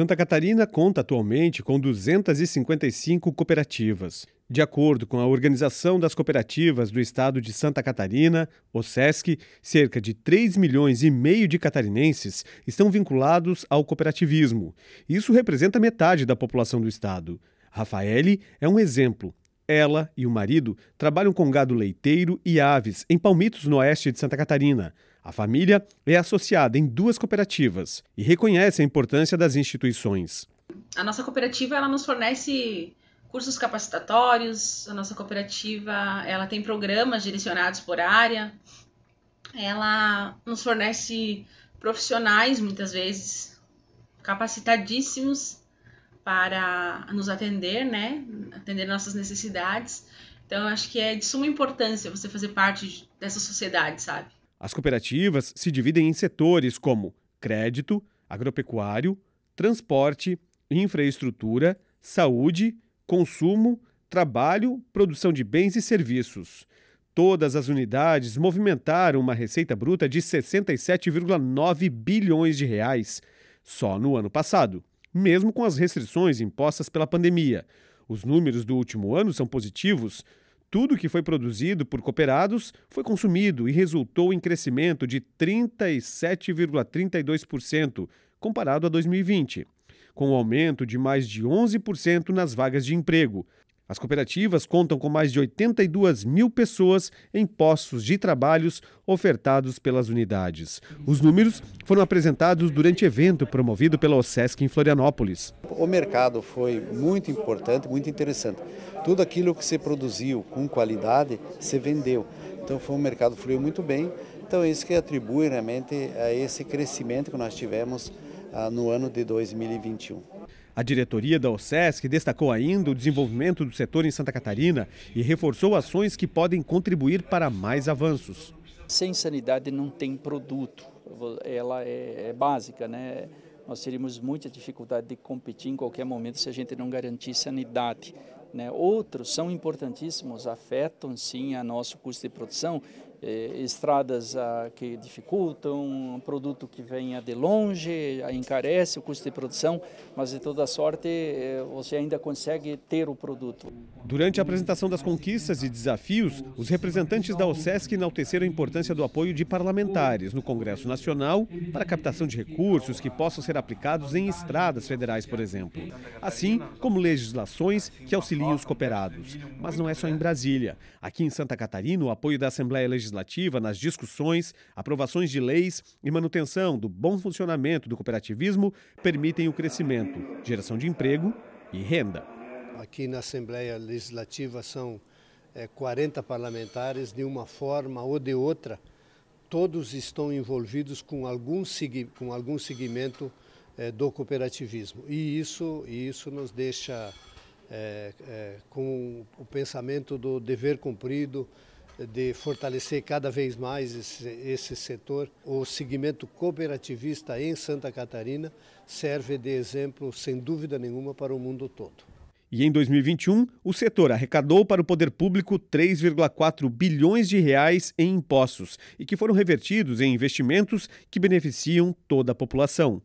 Santa Catarina conta atualmente com 255 cooperativas. De acordo com a Organização das Cooperativas do Estado de Santa Catarina, o SESC, cerca de 3 milhões e meio de catarinenses estão vinculados ao cooperativismo. Isso representa metade da população do estado. Rafaele é um exemplo. Ela e o marido trabalham com gado leiteiro e aves em Palmitos, no oeste de Santa Catarina. A família é associada em duas cooperativas e reconhece a importância das instituições. A nossa cooperativa ela nos fornece cursos capacitatórios, a nossa cooperativa ela tem programas direcionados por área, ela nos fornece profissionais, muitas vezes, capacitadíssimos para nos atender, né? Atender nossas necessidades. Então, acho que é de suma importância você fazer parte dessa sociedade, sabe? As cooperativas se dividem em setores como crédito, agropecuário, transporte, infraestrutura, saúde, consumo, trabalho, produção de bens e serviços. Todas as unidades movimentaram uma receita bruta de 67,9 bilhões de reais só no ano passado, mesmo com as restrições impostas pela pandemia. Os números do último ano são positivos, tudo que foi produzido por cooperados foi consumido e resultou em crescimento de 37,32% comparado a 2020, com um aumento de mais de 11% nas vagas de emprego, as cooperativas contam com mais de 82 mil pessoas em postos de trabalhos ofertados pelas unidades. Os números foram apresentados durante evento promovido pela OSESC em Florianópolis. O mercado foi muito importante, muito interessante. Tudo aquilo que se produziu com qualidade se vendeu. Então foi um mercado que fluiu muito bem. Então isso que atribui realmente a esse crescimento que nós tivemos ah, no ano de 2021. A diretoria da OSESC destacou ainda o desenvolvimento do setor em Santa Catarina e reforçou ações que podem contribuir para mais avanços. Sem sanidade não tem produto, ela é, é básica, né? Nós teríamos muita dificuldade de competir em qualquer momento se a gente não garantir sanidade. Né? Outros são importantíssimos, afetam sim a nosso custo de produção, estradas ah, que dificultam, um produto que venha de longe, encarece o custo de produção, mas de toda sorte eh, você ainda consegue ter o produto. Durante a apresentação das conquistas e desafios, os representantes da OSESC enalteceram a importância do apoio de parlamentares no Congresso Nacional para a captação de recursos que possam ser aplicados em estradas federais, por exemplo, assim como legislações que auxiliem os cooperados. Mas não é só em Brasília. Aqui em Santa Catarina, o apoio da Assembleia Legislativa legislativa nas discussões, aprovações de leis e manutenção do bom funcionamento do cooperativismo permitem o crescimento, geração de emprego e renda. Aqui na Assembleia Legislativa são é, 40 parlamentares, de uma forma ou de outra, todos estão envolvidos com algum, com algum segmento é, do cooperativismo. E isso, e isso nos deixa é, com o pensamento do dever cumprido, de fortalecer cada vez mais esse, esse setor. O segmento cooperativista em Santa Catarina serve de exemplo, sem dúvida nenhuma, para o mundo todo. E em 2021, o setor arrecadou para o poder público 3,4 bilhões de reais em impostos e que foram revertidos em investimentos que beneficiam toda a população.